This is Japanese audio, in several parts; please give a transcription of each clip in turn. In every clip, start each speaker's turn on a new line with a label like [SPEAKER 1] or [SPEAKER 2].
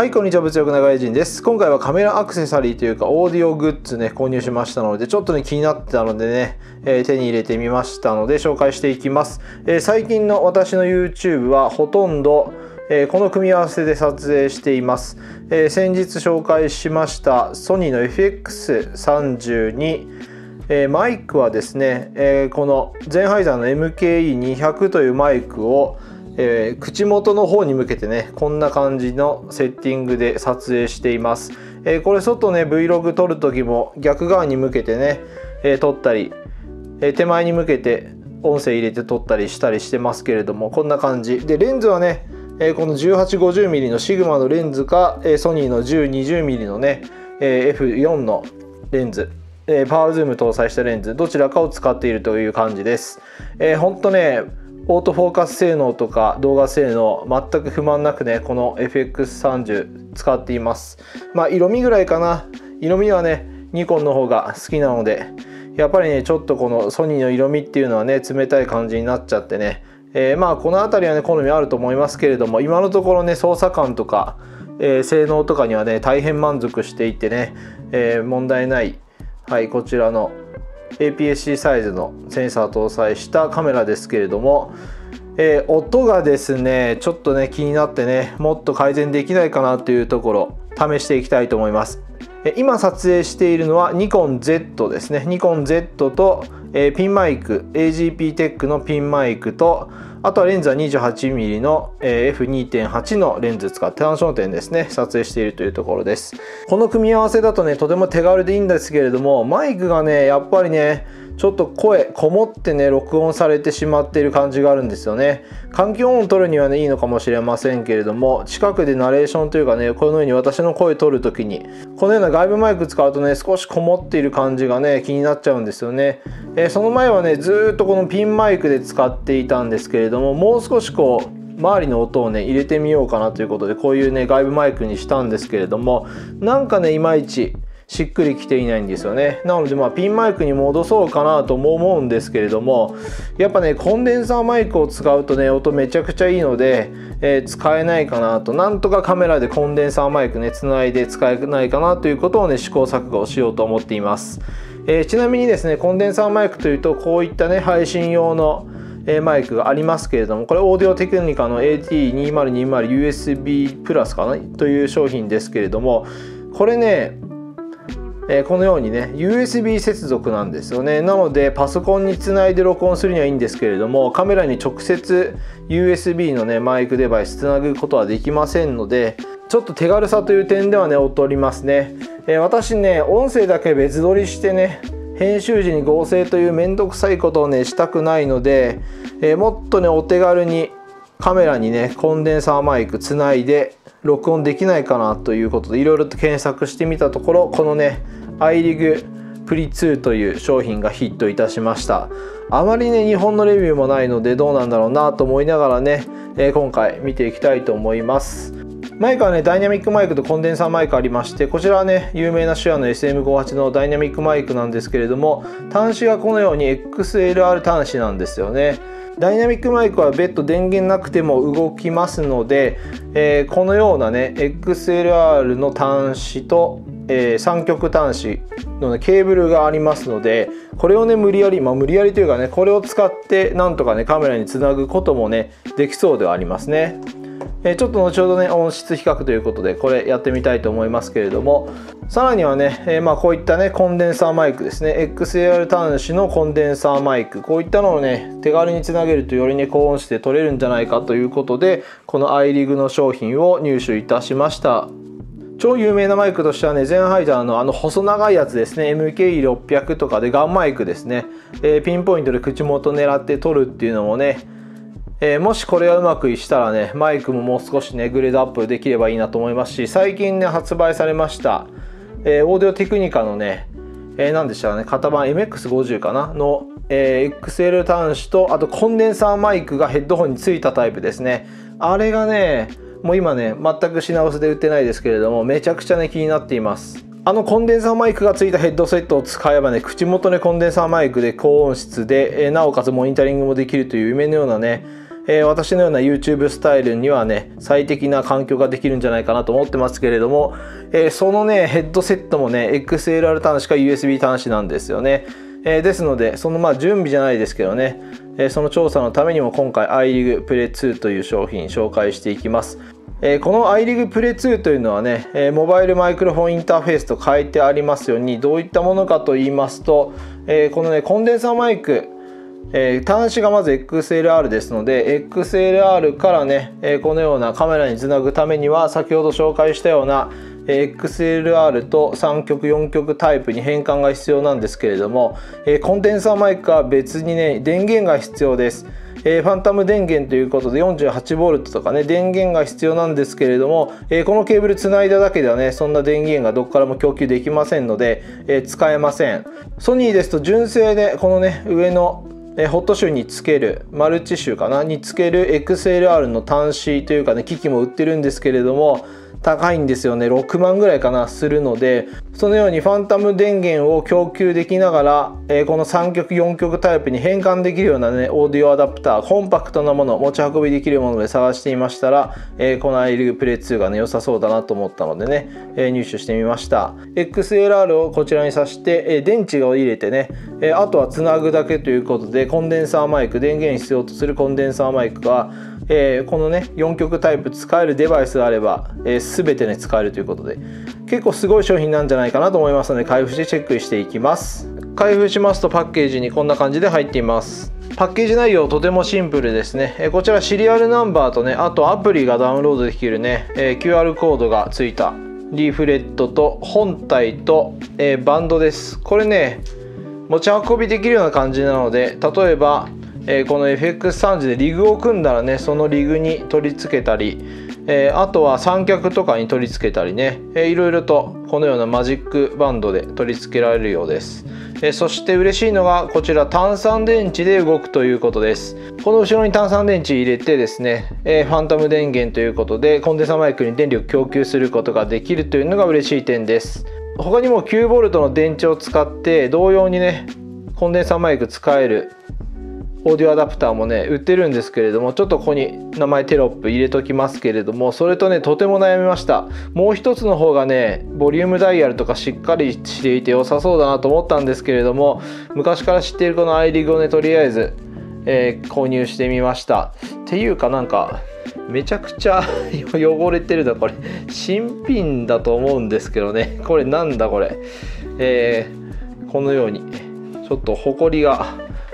[SPEAKER 1] はいこんにちは物欲長人です。今回はカメラアクセサリーというかオーディオグッズね購入しましたのでちょっとね気になってたのでね、えー、手に入れてみましたので紹介していきます、えー、最近の私の YouTube はほとんどえこの組み合わせで撮影しています、え先日紹介しましたソニーの FX32 えー、マイクはですね、えー、このゼンハイザーの MKE200 というマイクを、えー、口元の方に向けてねこんな感じのセッティングで撮影しています、えー、これ外ね Vlog 撮る時も逆側に向けてね、えー、撮ったり、え手前に向けて音声入れて撮ったりしたりしてますけれどもこんな感じ。でレンズはね、えこの 1850mm のシグマのレンズか、えソニーの 1020mm のね、え F4 のレンズ。えパワーズーム搭載したレンズどちらかを使っているという感じです。えー、ほんとねオートフォーカス性能とか動画性能全く不満なくねこの FX30 使っています。まあ色味ぐらいかな。色味はねニコンの方が好きなのでやっぱりねちょっとこのソニーの色味っていうのはね冷たい感じになっちゃってね、えー、まあこの辺りはね好みあると思いますけれども今のところね操作感とか、えー、性能とかにはね大変満足していてね、えー、問題ない。はいこちらの APS-C サイズのセンサー搭載したカメラですけれども、えー、音がですねちょっとね気になってねもっと改善できないかなというところ試していきたいと思います。今撮影しているのはニコン Z ですね。ニコン Z と、えー、ピンマイク AGP テックのピンマイクとあとはレンズは 28mm の F2.8 のレンズ使って単焦点ですね撮影しているというところです。この組み合わせだとねとても手軽でいいんですけれどもマイクがねやっぱりねちょっと声こもってね録音されてしまっている感じがあるんですよね。環境音を取るにはねいいのかもしれませんけれども近くでナレーションというかねこのように私の声取る時にこのような外部マイク使うとね少しこもっている感じがね気になっちゃうんですよね、えー、その前はねずっとこのピンマイクで使っていたんですけれどももう少しこう周りの音をね入れてみようかなということでこういうね外部マイクにしたんですけれどもなんかねいまいちしっくりきていないんですよね。なのでまあピンマイクに戻そうかなとも思うんですけれどもやっぱねコンデンサーマイクを使うとね音めちゃくちゃいいので、えー、使えないかなと。なんとかカメラでコンデンサーマイクねつないで使えないかなということをね試行錯誤しようと思っています、えー、ちなみにですねコンデンサーマイクというとこういったね配信用のマイクがありますけれどもこれオーディオテクニカの AT2020USB プラスかな？という商品ですけれどもこれねえこのようにね USB 接続なんですよね。なのでパソコンにつないで録音するにはいいんですけれどもカメラに直接 USB のねマイクデバイスつなぐことはできませんのでちょっと手軽さという点ではね劣りますね、え私ね音声だけ別撮りしてね編集時に合成というめんどくさいことをねしたくないので、えもっとねお手軽にカメラにねコンデンサーマイクつないで録音できないかなということでいろいろと検索してみたところこのねアイリグプリ2という商品がヒットいたしました。あまりね日本のレビューもないのでどうなんだろうなと思いながらね、えー、今回見ていきたいと思います。マイクはねダイナミックマイクとコンデンサーマイクありましてこちらはね有名な手話の SM58 のダイナミックマイクなんですけれども端子がこのように XLR 端子なんですよねダイナミックマイクは別途電源なくても動きますので、えー、このようなね XLR の端子とえー、三極端子の、ね、ケーブルがありますのでこれをね無理やりまあ無理やりというかねこれを使ってなんとかねカメラにつなぐこともねできそうではありますね。え、ちょっと後ほどね音質比較ということでこれやってみたいと思いますけれどもさらにはね、え、まあこういったねコンデンサーマイクですね。XAR 端子のコンデンサーマイク。こういったのをね手軽につなげるとよりね高音質で撮れるんじゃないかということでこの iRig の商品を入手いたしました。超有名なマイクとしてはねゼンハイザーのあの細長いやつですね。MK600 とかでガンマイクですね、えー、ピンポイントで口元狙って撮るっていうのもね、えー、もしこれがうまくいしたらねマイクももう少しねグレードアップできればいいなと思いますし最近ね発売されました、えー、オーディオテクニカのね、えー、何でしたかね型番 MX50 かな？の、え XL 端子とあとコンデンサーマイクがヘッドホンについたタイプですね。あれがねもう今ね全く品薄で売ってないですけれどもめちゃくちゃね気になっています。あのコンデンサーマイクがついたヘッドセットを使えばね口元でコンデンサーマイクで高音質で、えなおかつモニタリングもできるという夢のようなねえー、私のような YouTube スタイルにはね最適な環境ができるんじゃないかなと思ってますけれども、えー、そのねヘッドセットもね XLR 端子か USB 端子なんですよね、えー、ですのでそのまあ準備じゃないですけどね、えその調査のためにも今回 iRig Play 2という商品紹介していきます。えこの iRig Play 2というのはね、えモバイルマイクロフォンインターフェースと書いてありますようにどういったものかと言いますと、えこのねコンデンサーマイクえー、端子がまず XLR ですので XLR からね、えー、このようなカメラにつなぐためには先ほど紹介したような XLR と3極4極タイプに変換が必要なんですけれども、えー、コンデンサーマイクは別にね電源が必要です。えー、ファンタム電源ということで 48V とかね電源が必要なんですけれども、えー、このケーブルつないだだけではねそんな電源がどこからも供給できませんので、えー、使えませんソニーですと純正でこのね上のえホットシューにつけるマルチ集かな？につける XLR の端子というかね機器も売ってるんですけれども高いんですよね。6万ぐらいかなするのでそのようにファンタム電源を供給できながら、えー、この3極4極タイプに変換できるようなねオーディオアダプターコンパクトなもの持ち運びできるもので探していましたら、えー、この iRig Play 2がね良さそうだなと思ったのでね、えー、入手してみました。XLR をこちらに挿して、え電池を入れてね、えあとはつなぐだけということでコンデンサーマイク電源必要とするコンデンサーマイクがえ、このね4極タイプ使えるデバイスがあれば、えー、全てね使えるということで結構すごい商品なんじゃないかなと思いますので開封してチェックしていきます。開封しますとパッケージにこんな感じで入っています。パッケージ内容とてもシンプルですね、えこちらシリアルナンバーとねあとアプリがダウンロードできるね、え QR コードがついた。リーフレットと本体と、えバンドです。これね持ち運びできるような感じなので例えばえー、この FX30 でリグを組んだらねそのリグに取り付けたり、えー、あとは三脚とかに取り付けたりね、えー、いろいろとこのようなマジックバンドで取り付けられるようです、えそして嬉しいのがこちら単三電池で動くということです。この後ろに単三電池入れてですね、えファンタム電源ということでコンデンサマイクに電力供給することができるというのが嬉しい点です。他にも 9V の電池を使って同様にねコンデンサーマイク使えるオーディオアダプターもね売ってるんですけれどもちょっとここに名前テロップ入れときますけれどもそれとねとても悩みました。もう一つの方がねボリュームダイヤルとかしっかりしていて良さそうだなと思ったんですけれども昔から知っているこのアイリグをねとりあえず、えー、購入してみました。っていうかなんかめちゃくちゃ 汚れてるだこれ新品だと思うんですけどね。これなんだこれ。えー、このようにちょっとほこりが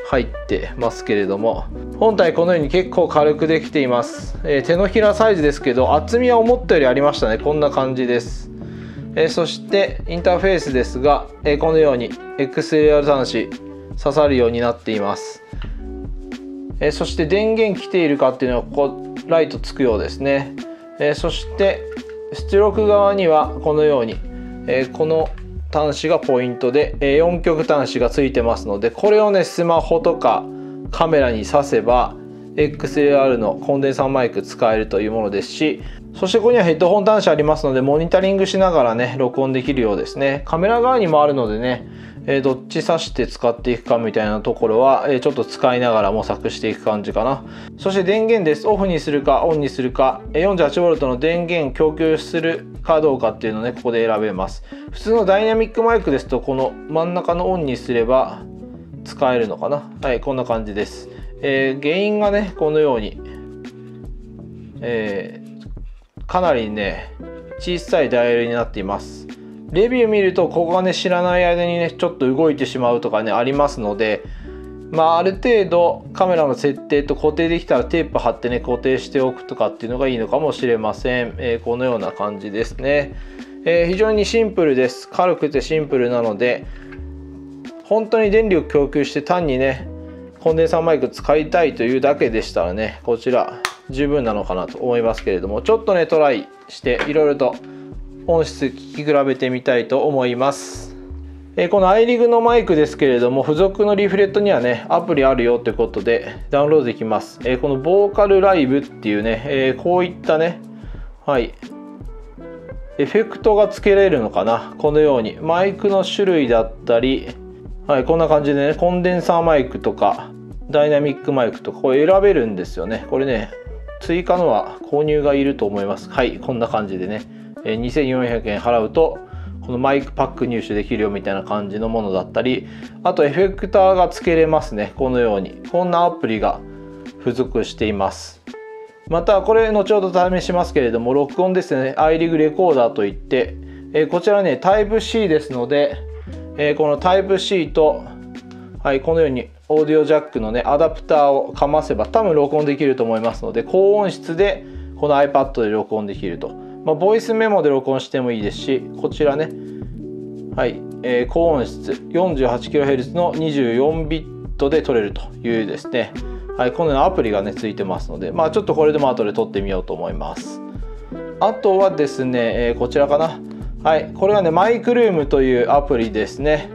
[SPEAKER 1] 入ってますけれども本体このように結構軽くできています、えー、手のひらサイズですけど厚みは思ったよりありましたね。こんな感じです、えー、そしてインターフェースですが、えー、このように XLR 端子刺さるようになっています、えそして電源来ているかっていうのはここライトつくようですね、えそして出力側にはこのように、えこの端子がポイントで4極端子がついてますのでこれをねスマホとかカメラに挿せば XLR のコンデンサーマイク使えるというものですしそしてここにはヘッドホン端子ありますのでモニタリングしながらね録音できるようですね。カメラ側にもあるのでねえどっち挿して使っていくかみたいなところは、えちょっと使いながら模索していく感じかな。そして電源です。オフにするかオンにするか。48V の電源供給するかどうかっていうのをねここで選べます。普通のダイナミックマイクですとこの真ん中のオンにすれば使えるのかな。はいこんな感じです、えー、原因がねこのように、えー、かなりね小さいダイヤルになっています。レビュー見るとここがね知らない間にねちょっと動いてしまうとかねありますのでまあある程度カメラの設定と固定できたらテープ貼ってね固定しておくとかっていうのがいいのかもしれません、えー、このような感じですね、えー、非常にシンプルです。軽くてシンプルなので本当に電力供給して単にねコンデンサーマイク使いたいというだけでしたらねこちら十分なのかなと思いますけれどもちょっとねトライしていろいろと音質聞き比べてみたいと思います。えこの iRig のマイクですけれども付属のリフレットにはねアプリあるよということでダウンロードできます、えこのボーカルライブっていうね、えこういったねはい。エフェクトがつけられるのかな？このように。マイクの種類だったりはいこんな感じでねコンデンサーマイクとかダイナミックマイクとかこれ選べるんですよね。これね追加のは購入がいると思います。はいこんな感じでね。2400円払うとこのマイクパック入手できるよみたいな感じのものだったりあとエフェクターが付けれますね。このように。こんなアプリが付属しています。またこれ後ほど試しますけれども録音ですね。iRig レコーダーといって、えこちらね Type-C ですので、えこの Type-C と、はい、このようにオーディオジャックのねアダプターをかませば多分録音できると思いますので高音質でこの iPad で録音できると、まあ、ボイスメモで録音してもいいですしこちらね。はい、えー、高音質 48kHz の24ビットで撮れるというですね。はい、このようなアプリがねついてますので、まあ、ちょっとこれでも後で撮ってみようと思います。あとはですね、えー、こちらかな。はい。これはねマイクルームというアプリですね、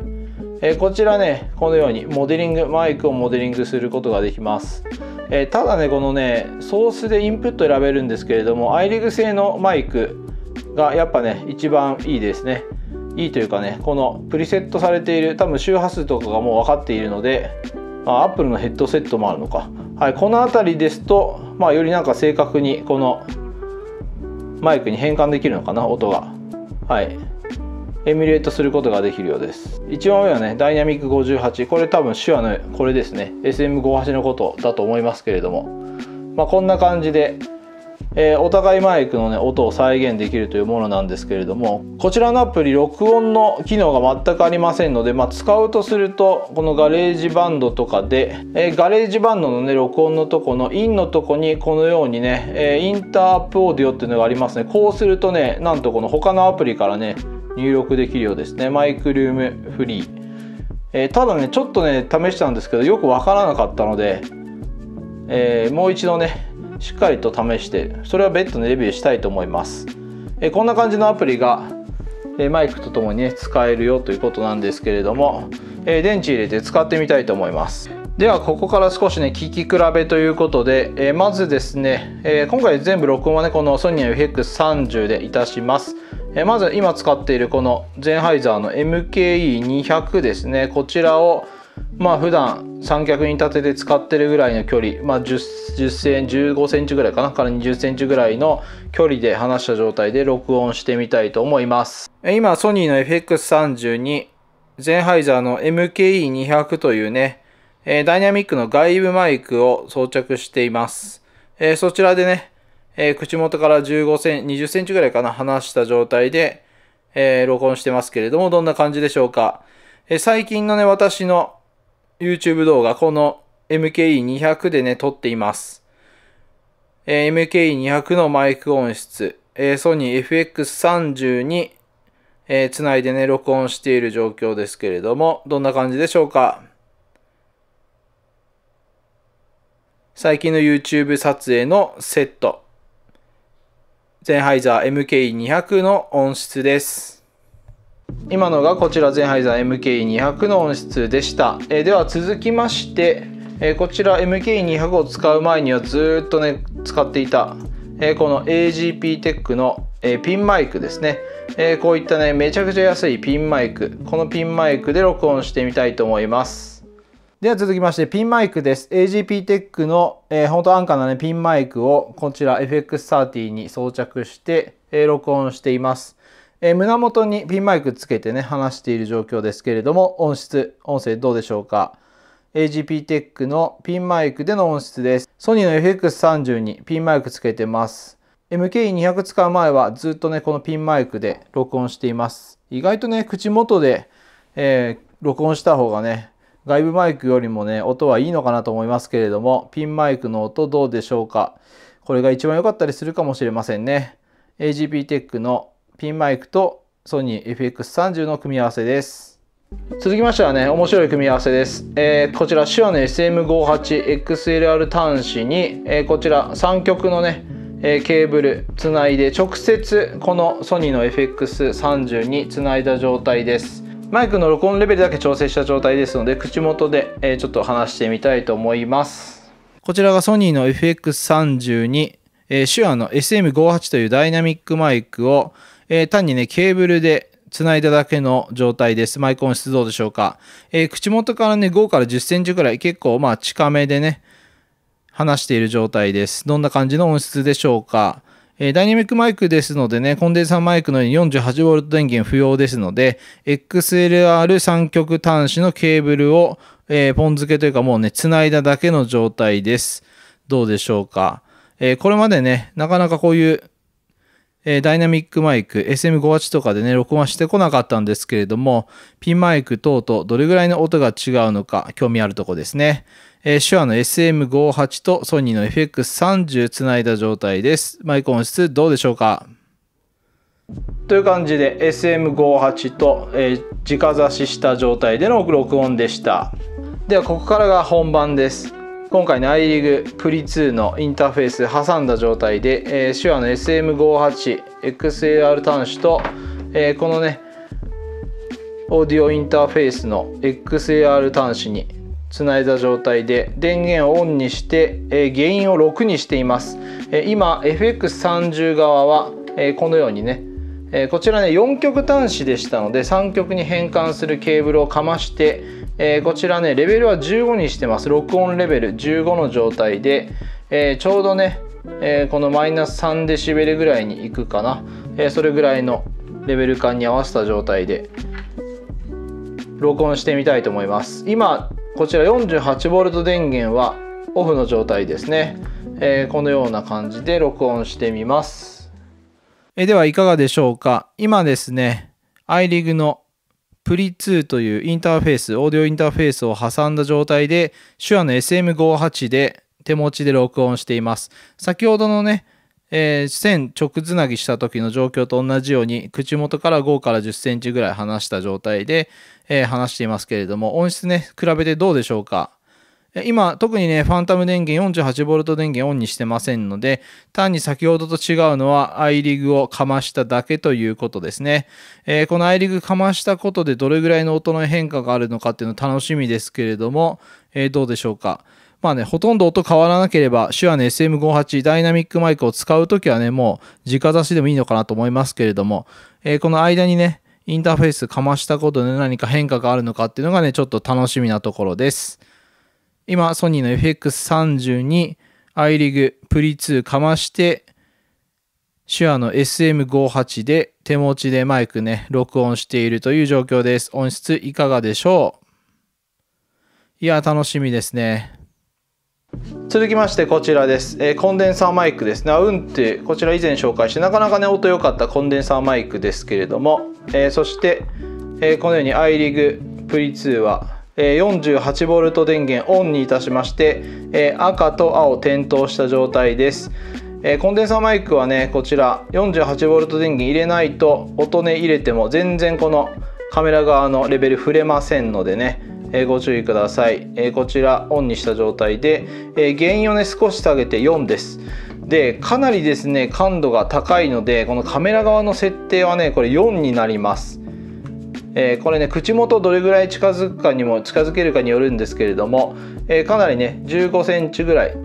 [SPEAKER 1] えー、こちらねこのようにモデリングマイクをモデリングすることができます。えー、ただねこのねソースでインプット選べるんですけれどもアイリグ製のマイクがやっぱね一番いいですね。いいというかねこのプリセットされている多分周波数とかがもう分かっているのであ、アップルのヘッドセットもあるのか、はい、この辺りですと、まあ、よりなんか正確にこのマイクに変換できるのかな音が。はい。エミュレートすることができるようです。一番上はねダイナミック58これ多分手話のこれですね。SM58 のことだと思いますけれども。まあ、こんな感じでえー、お互いマイクの、ね、音を再現できるというものなんですけれどもこちらのアプリ録音の機能が全くありませんので、まあ、使うとするとこの GarageBand とかで、えー、 GarageBand のね録音のとこのインのとこにこのようにね、えー、 Inter-App Audio っていうのがありますね。こうするとねなんとこの他のアプリからね入力できるようですね。 MicRoom Free。えー、ただねちょっとね試したんですけどよくわからなかったので、えー、もう一度ねしっかりと試してそれは別途のレビューしたいと思います、えこんな感じのアプリが、えマイクとともにね使えるよということなんですけれども、え電池入れて使ってみたいと思います。ではここから少しね聞き比べということで、えまずですね、え今回全部録音はねこのソニー FX30 でいたします。えまず今使っているこのゼンハイザーの MKE200 ですね。こちらをまあ普段三脚に立てて使ってるぐらいの距離、まあ10、10セン15センチぐらいかな？から20センチぐらいの距離で離した状態で録音してみたいと思います。今ソニーの FX30 にゼンハイザーの MKE200 というねダイナミックの外部マイクを装着しています。そちらでねえ口元から15セン20センチぐらいかな離した状態でえ録音してますけれどもどんな感じでしょうかえ最近のね私の YouTube 動画、この MKE200 でね、撮っています。えー、MKE200 のマイク音質、えー、ソニー FX30 に、えー、つないでね、録音している状況ですけれども、どんな感じでしょうか最近の YouTube 撮影のセット。ゼンハイザー MK200 の音質です。今のがこちらゼンハイザー MK200 の音質でした、えー、では続きまして、えー、こちら MK200 を使う前にはずっとね使っていた、えー、この AGP テックの、えピンマイクですね、えこういったねめちゃくちゃ安いピンマイク。このピンマイクで録音してみたいと思います。では続きましてピンマイクです。AGP テックの、えー、本当安価なねピンマイクをこちら FX30 に装着して、え録音しています。えー、胸元にピンマイクつけてね話している状況ですけれども音質音声どうでしょうか。AGP テックのピンマイクでの音質です。ソニーの FX30 にピンマイクつけてます。MKE200 使う前はずっとねこのピンマイクで録音しています。意外とね口元で、えー、録音した方がね外部マイクよりもね音はいいのかなと思いますけれどもピンマイクの音どうでしょうかこれが一番良かったりするかもしれませんね AGP テックのピンマイクとソニー FX30 の組み合わせです。続きましてはね、面白い組み合わせです。えー、こちら、手話の SM58XLR 端子に、えー、こちら3極のね、ケーブルつないで直接このソニーの FX30 につないだ状態です。マイクの録音レベルだけ調整した状態ですので、口元で、えちょっと話してみたいと思います。こちらがソニーの FX30 に、え手話の SM58 というダイナミックマイクをえ、単にね、ケーブルでつないだだけの状態です。マイク音質どうでしょうか。えー、口元からね、5から10センチぐらい結構まあ近めでね、話している状態です。どんな感じの音質でしょうか。えダイナミックマイクですのでね、コンデンサーマイクのように 48V 電源不要ですので、XLR3 極端子のケーブルを、えー、ポン付けというかもうね、繋いだだけの状態です。どうでしょうか。えー、これまでね、なかなかこういうえー、ダイナミックマイク SM58 とかでね、録音してこなかったんですけれども、ピンマイク等々どれぐらいの音が違うのか興味あるとこですね。えー、手話の SM58 とソニーの FX30 つないだ状態です。マイク音質どうでしょうか？という感じで SM58 と、えー、直差しした状態での録音でした。ではここからが本番です。今回の i リーグプリ2のインターフェース挟んだ状態で、えー、手話の SM58XAR 端子と、えー、このねオーディオインターフェースの XAR 端子につないだ状態で電源をオンにして、えー、ゲインを6にしています、えー、今 FX30 側は、えー、このようにね、えー、こちらね4極端子でしたので3極に変換するケーブルをかましてえー、こちらねレベルは15にしてます。録音レベル15の状態で、えー、ちょうどね、えー、このマイナス3デシベルぐらいにいくかな、えそれぐらいのレベル感に合わせた状態で録音してみたいと思います。今こちら 48V 電源はオフの状態ですね、えこのような感じで録音してみます。えではいかがでしょうか。今ですね iRig のプリ2というインターフェース、オーディオインターフェースを挟んだ状態で、手話の SM58 で手持ちで録音しています。先ほどのね、えー、線直つなぎした時の状況と同じように口元から5から10センチぐらい離した状態で、えー、話していますけれども音質ね比べてどうでしょうか？今、特にね、ファンタム電源 48V 電源オンにしてませんので、単に先ほどと違うのは iRig をかましただけということですね。えー、この iRig かましたことでどれぐらいの音の変化があるのかっていうの楽しみですけれども、えー、どうでしょうか？まあね、ほとんど音変わらなければ、手話の SM58 ダイナミックマイクを使うときはね、もう直差しでもいいのかなと思いますけれども、えー、この間にね、インターフェースかましたことで何か変化があるのかっていうのがね、ちょっと楽しみなところです。今、ソニーの FX30 に iRig プリ2かまして、手話の SM58 で手持ちでマイクね、録音しているという状況です。音質いかがでしょう？いや、楽しみですね。続きましてこちらです、えー、コンデンサーマイクですね。アウンってこちら以前紹介してなかなかね音良かったコンデンサーマイクですけれども、えー、そして、えー、このように iRig プリ2は 48V 電源オンにいたしましてえ赤と青点灯した状態ですえコンデンサーマイクはねこちら 48V 電源入れないと音ね入れても全然このカメラ側のレベル触れませんのでねご注意ください。こちらオンにした状態で原因をね少し下げて4です。でかなりですね感度が高いのでこのカメラ側の設定はねこれ4になります。えー、これね口元どれぐらい近づくかにも近づけるかによるんですけれども、えー、かなりね15センチぐらい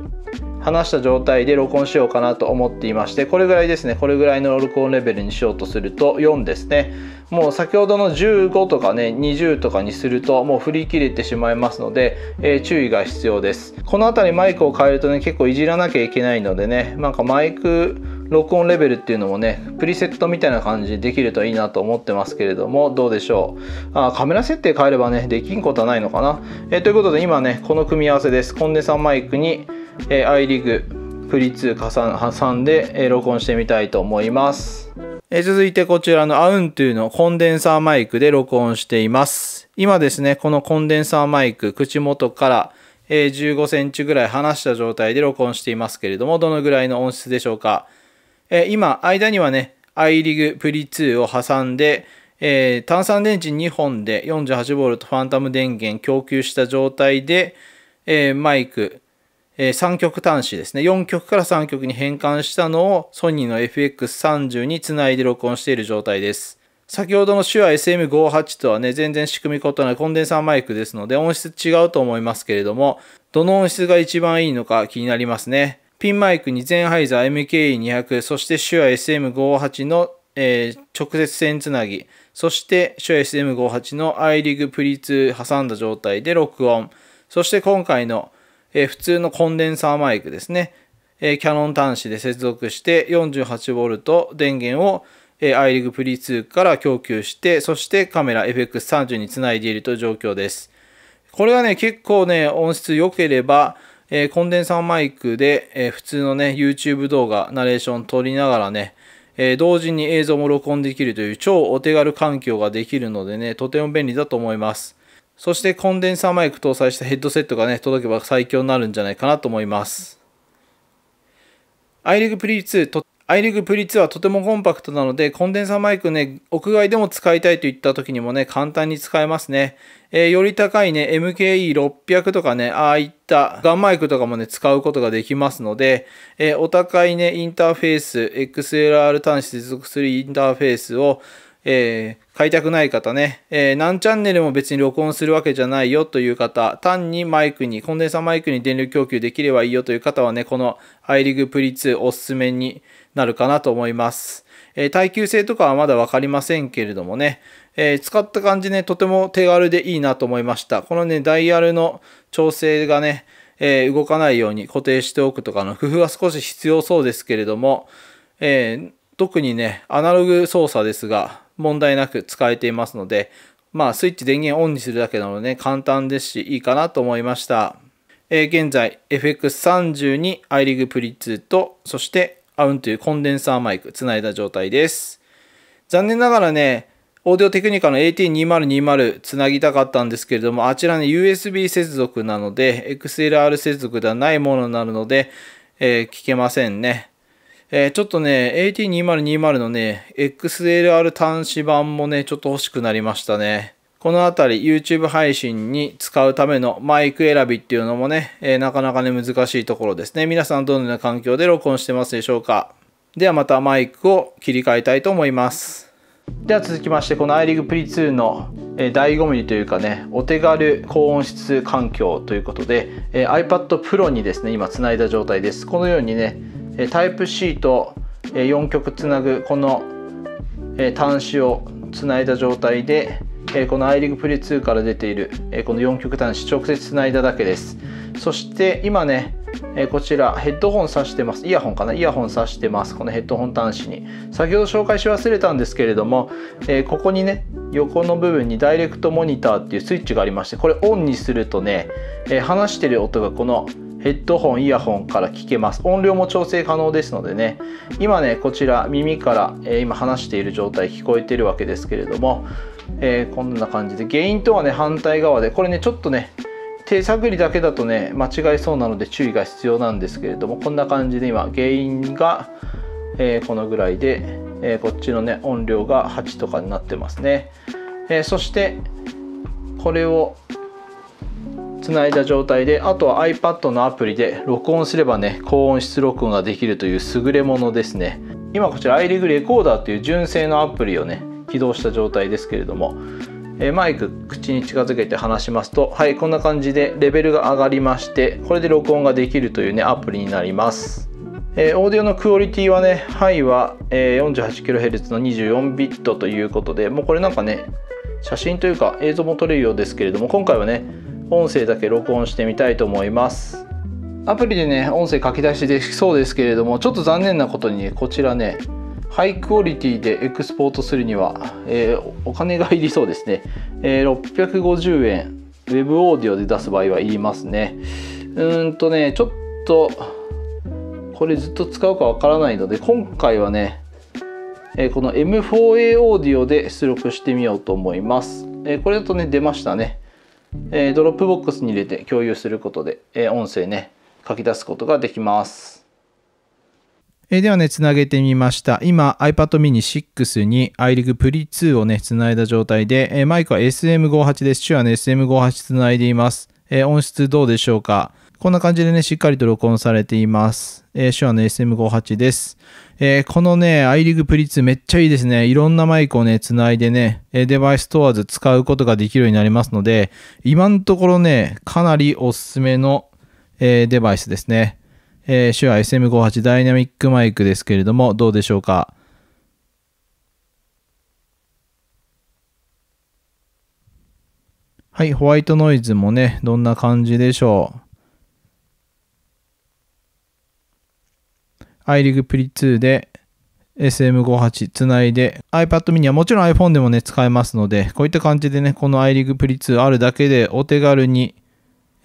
[SPEAKER 1] 離した状態で録音しようかなと思っていましてこれぐらいですね。これぐらいの録音レベルにしようとすると4ですね。もう先ほどの15とかね20とかにするともう振り切れてしまいますので、えー、注意が必要です。この辺りマイクを変えるとね結構いじらなきゃいけないのでねなんかマイク録音レベルっていうのもねプリセットみたいな感じでできるといいなと思ってますけれどもどうでしょう？あカメラ設定変えればねできんことはないのかな、え、ということで今ねこの組み合わせです。コンデンサーマイクに、えー、iRig プリ2挟んで、えー、録音してみたいと思います。え続いてこちらのアウンというのコンデンサーマイクで録音しています。今ですねこのコンデンサーマイク口元から15センチぐらい離した状態で録音していますけれどもどのぐらいの音質でしょうか？え今、間にはね、iRig プリ2を挟んで、えー、単三電池2本で 48V ファンタム電源供給した状態で、えー、マイク、えー、3極端子ですね。4極から3極に変換したのをソニーの FX30 につないで録音している状態です。先ほどの手話 SM58 とはね、全然仕組み異なるコンデンサーマイクですので音質違うと思いますけれども、どの音質が一番いいのか気になりますね。ピンマイクにゼンハイザー MKE200、そして手話 SM58 のえー、直接線つなぎ、そして手話 SM58 の iRig プリ2挟んだ状態で録音、そして今回の、えー、普通のコンデンサーマイクですね、えー、キャノン端子で接続して 48V 電源を、えー、iRig プリ2から供給して、そしてカメラ FX30 につないでいるという状況です。これがね、結構ね、音質良ければ、えー、コンデンサーマイクで、えー、普通のね、YouTube 動画、ナレーション撮りながらね、えー、同時に映像も録音できるという超お手軽環境ができるのでね、とても便利だと思います。そしてコンデンサーマイク搭載したヘッドセットがね、届けば最強になるんじゃないかなと思います。iRig Pre 2 iRig Pre 2はとてもコンパクトなので、コンデンサーマイクね、屋外でも使いたいといった時にもね、簡単に使えますね。えー、より高いね、MKE600 とかね、ああいったガンマイクとかもね、使うことができますので、えー、お高いね、インターフェース、XLR 端子接続するインターフェースを、えー、買いたくない方ね、えー、何チャンネルも別に録音するわけじゃないよという方、単にマイクに、コンデンサーマイクに電力供給できればいいよという方はね、この iRig Pre 2おすすめになるかなと思います。えー、耐久性とかはまだ分かりませんけれどもね、えー、使った感じね、とても手軽でいいなと思いました。このね、ダイヤルの調整がね、えー、動かないように固定しておくとかの工夫は少し必要そうですけれども、え特にね、アナログ操作ですが、問題なく使えていますので、まあ、スイッチ電源オンにするだけなので、ね、簡単ですし、いいかなと思いました。え、現在、FX30 に iRig Pre2 と、そしてアウンというコンデンサーマイクつないだ状態です。残念ながらね、オーディオテクニカの AT2020 つなぎたかったんですけれども、あちらね、USB 接続なので、XLR 接続ではないものになるので、えー、聞けませんね。えー、ちょっとね、AT2020 のね、XLR 端子版もね、ちょっと欲しくなりましたね。このあたり YouTube 配信に使うためのマイク選びっていうのもね、えー、なかなかね、難しいところですね。皆さんどのような環境で録音してますでしょうかではまたマイクを切り替えたいと思います。では続きまして、この iRig Pre 2のえ醍醐味というかねお手軽高音質環境ということで、え iPad Pro にですね今つないだ状態ですこのようにねタイプ C と4極つなぐこの端子をつないだ状態でえこの iRig p r 2から出ているえこの4極端子直接つないだだけです。そして今ねえこちらヘッドホン挿してます。イヤホンかな？イヤホン挿してます。このヘッドホン端子に。先ほど紹介し忘れたんですけれどもえここにね横の部分にダイレクトモニターっていうスイッチがありましてこれオンにするとねえ話してる音がこのヘッドホン、イヤホンから聞けます。音量も調整可能ですのでね、今ね、こちら耳から、え、今話している状態聞こえてるわけですけれども、えー、こんな感じで、原因とはね、反対側で、これね、ちょっとね、手探りだけだとね、間違いそうなので注意が必要なんですけれども、こんな感じで今、原因が、えー、このぐらいで、えこっちのね、音量が8とかになってますね。えそして、これをつないだ状態であとは iPad のアプリで録音すればね高音質録音ができるという優れものですね今こちら iRig レコーダーという純正のアプリをね起動した状態ですけれども。えマイク口に近づけて話しますとはいこんな感じでレベルが上がりましてこれで録音ができるというねアプリになります。え、オーディオのクオリティはね、ハイは、え、48kHz の24ビットということで、もうこれなんかね、写真というか映像も撮れるようですけれども、今回はね、音声だけ録音してみたいと思います。アプリでね音声書き出しできそうですけれどもちょっと残念なことにこちらねハイクオリティでエクスポートするには、えー、お金がいりそうですね、えー、650円 Web オーディオで出す場合はいりますねうんとねちょっとこれずっと使うかわからないので今回はねえこの M4A オーディオで出力してみようと思います。えこれだとね、出ましたね。え Dropbox に入れて共有することで、え音声ね書き出すことができます。
[SPEAKER 2] えではね、つなげてみました。今 iPad mini 6に iRig Pre 2をね、つないだ状態で、えマイクは SM58 です。 Shure ね、SM58 つないでいます。え音質どうでしょうか？こんな感じでね、しっかりと録音されています。え Shure の SM58 です。えー、このね、iRig Pre 2めっちゃいいですね。いろんなマイクをね、つないでね、デバイス問わず使うことができるようになりますので、今のところね、かなりおすすめの、えー、デバイスですね。えー、手話 SM58 ダイナミックマイクですけれども、どうでしょうか？はい、ホワイトノイズもね、どんな感じでしょう？iRig Pri 2で SM58 つないで iPad mini はもちろん iPhone でもね使えますのでこういった感じでねこの iRig Pri 2あるだけでお手軽に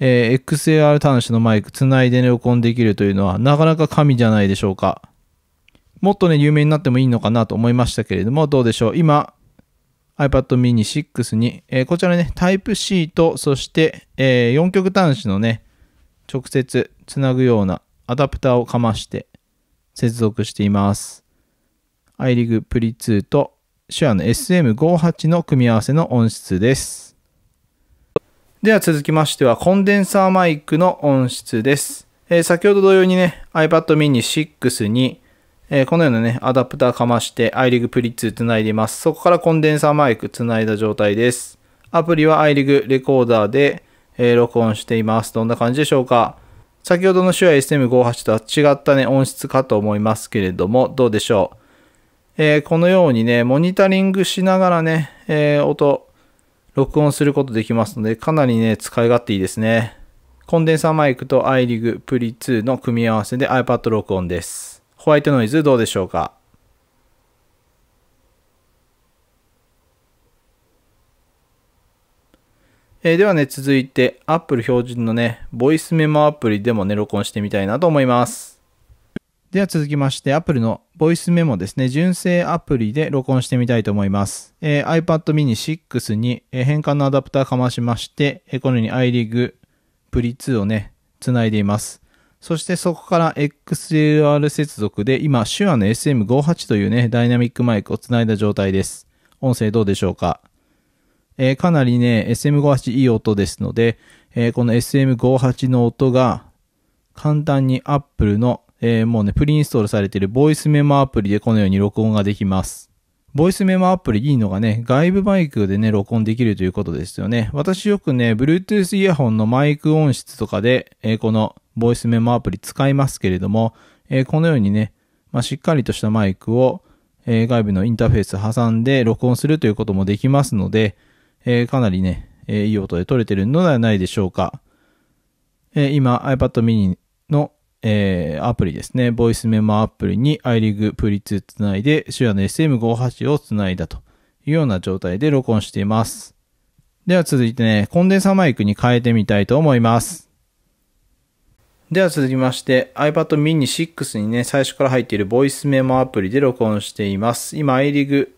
[SPEAKER 2] えー、XLR 端子のマイクつないで録音できるというのはなかなか神じゃないでしょうか。もっとね有名になってもいいのかなと思いましたけれどもどうでしょう。今 iPad mini 6に、えー、こちらね Type-C とそして、えー、4極端子のね直接つなぐようなアダプターをかまして接続しています。iRig Pre 2と手話の SM58 の組み合わせの音質です。では続きましてはコンデンサーマイクの音質です。えー、先ほど同様にね iPad mini 6に、えー、このようなねアダプターかまして iRig Pre 2つないでいます。そこからコンデンサーマイクつないだ状態です。アプリは iRig レコーダーで、えー、録音しています。どんな感じでしょうか？先ほどの手話 SM58 とは違ったね音質かと思いますけれどもどうでしょう？え、このようにね、モニタリングしながらね、え、音、録音することできますので、かなりね、使い勝手いいですね。コンデンサーマイクと iRig Pre 2の組み合わせで iPad 録音です。ホワイトノイズどうでしょうか？えー、ではね、続いて Apple 標準のね、ボイスメモアプリでもね、録音してみたいなと思います。では続きまして、Apple のボイスメモですね、純正アプリで録音してみたいと思います。えー、iPad mini 6に、え、変換のアダプターかましまして、え、このように iRig Pre 2をね、つないでいます。そしてそこから XLR 接続で今、手話の SM58 というね、ダイナミックマイクをつないだ状態です。音声どうでしょうか？えー、かなりね、SM58 いい音ですので、えー、この SM58 の音が簡単に Apple のえー、もうね、プリインストールされているボイスメモアプリでこのように録音ができます。ボイスメモアプリいいのがね、外部マイクでね、録音できるということですよね。私よくね、Bluetooth イヤホンのマイク音質とかで、えー、このボイスメモアプリ使いますけれども、えー、このようにね、まあ、しっかりとしたマイクを、えー、外部のインターフェース挟んで録音するということもできますので、えかなりね、えいい音で撮れてるのではないでしょうか。え今 iPad mini のえー、アプリですね。ボイスメモアプリに iRig Pre2 つないで、手話の SM58 をつないだというような状態で録音しています。では続いてね、コンデンサーマイクに変えてみたいと思います。では続きまして iPad mini 6にね、最初から入っているボイスメモアプリで録音しています。今 iRig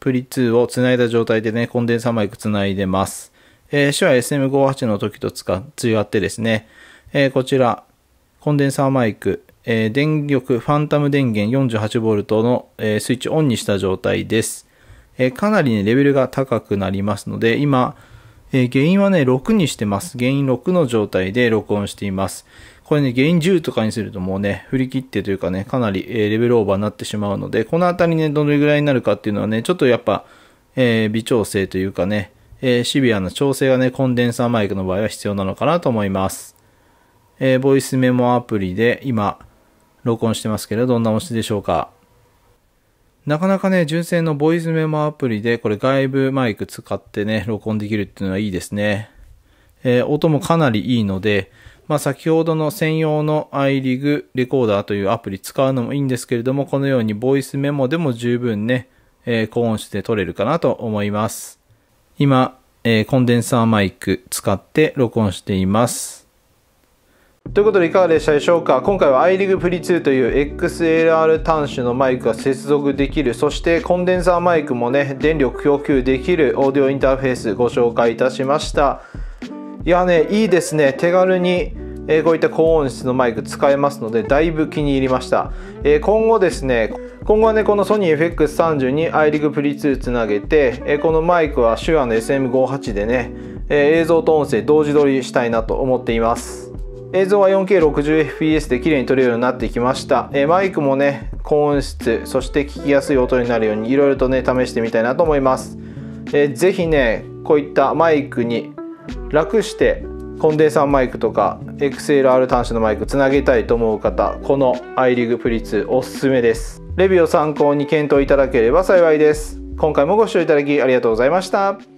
[SPEAKER 2] Pre2 をつないだ状態でね、コンデンサーマイクつないでます。えー、手話 SM58 の時と違ってですね、えー、こちら、コンデンサーマイク、えー、電力ファンタム電源 48V の、えー、スイッチオンにした状態です。えー、かなりね、レベルが高くなりますので、今、え原因はね、6にしてます。原因6の状態で録音しています。これね、原因10とかにするともうね、振り切ってというかね、かなり、えレベルオーバーになってしまうので、このあたりね、どれぐらいになるかっていうのはね、ちょっとやっぱ、え微調整というかね、えシビアな調整がね、コンデンサーマイクの場合は必要なのかなと思います。えー、ボイスメモアプリで今、録音してますけど、どんな音質でしょうか。なかなかね、純正のボイスメモアプリで、これ外部マイク使ってね、録音できるっていうのはいいですね。えー、音もかなりいいので、まあ、先ほどの専用の iRig レコーダーというアプリ使うのもいいんですけれども、このようにボイスメモでも十分ね、えー、高音質で撮れるかなと思います。今、えー、コンデンサーマイク使って録音しています。ということでいかがでしたでしょうか？今回は iRig Pre 2という XLR 端子のマイクが接続できるそしてコンデンサーマイクもね電力供給できるオーディオインターフェースご紹介いたしました。いやねいいですね。手軽にえこういった高音質のマイク使えますのでだいぶ気に入りました、え今後ですね今後はねこのソニー FX30 に iRig Pre 2つなげて、えこのマイクは手話の SM58 でね、え映像と音声同時撮りしたいなと思っています。映像は 4K60fps で綺麗に撮れるようになってきました、えマイクもね高音質そして聞きやすい音になるようにいろいろとね試してみたいなと思います、えー、ぜひねこういったマイクに楽してコンデンサーマイクとか XLR 端子のマイクつなげたいと思う方この iRig Pre 2おすすめです。レビューを参考に検討いただければ幸いです。今回もご視聴いただきありがとうございました。